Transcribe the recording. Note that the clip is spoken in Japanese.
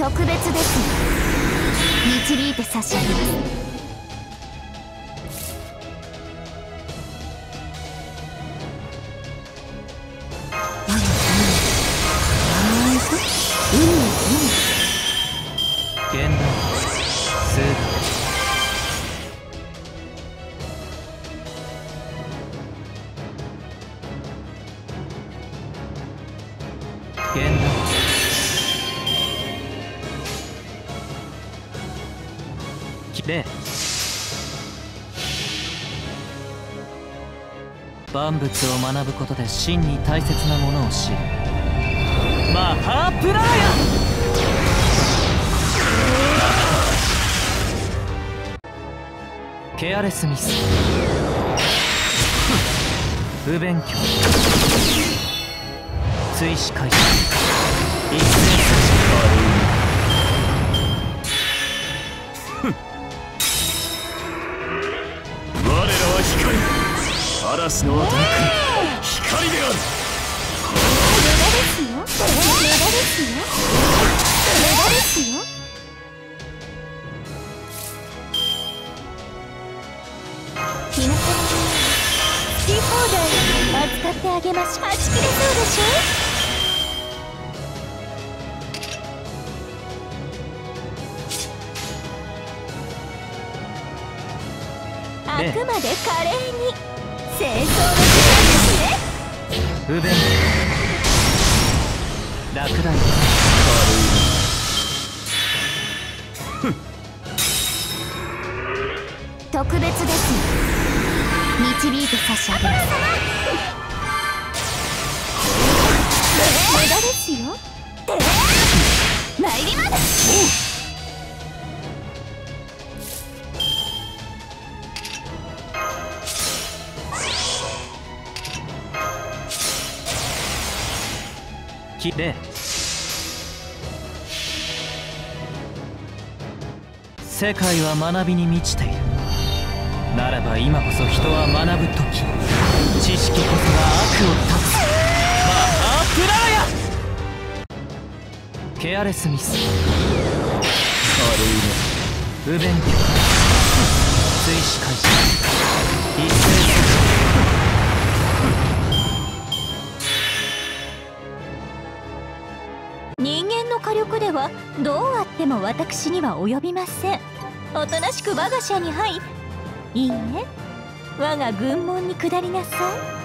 特別です導いて差し上げます。で万物を学ぶことで真に大切なものを知る。マハープラーヤケアレスミス。不勉強。追試開始一斉嵐の後に来る光であるってあげましはち切れそうでしょあくまで華麗に。戦争の時間です。ね不便。落第特別です導いて差し上げます。きれ世界は学びに満ちている。ならば今こそ人は学ぶ時。知識こそが悪を断つマハープラーヤケアレスミス。あるいは不勉強。追試開始一斉人間の火力ではどうあっても私には及びません。おとなしく我が社に入いいえ我が軍門に下りなさい。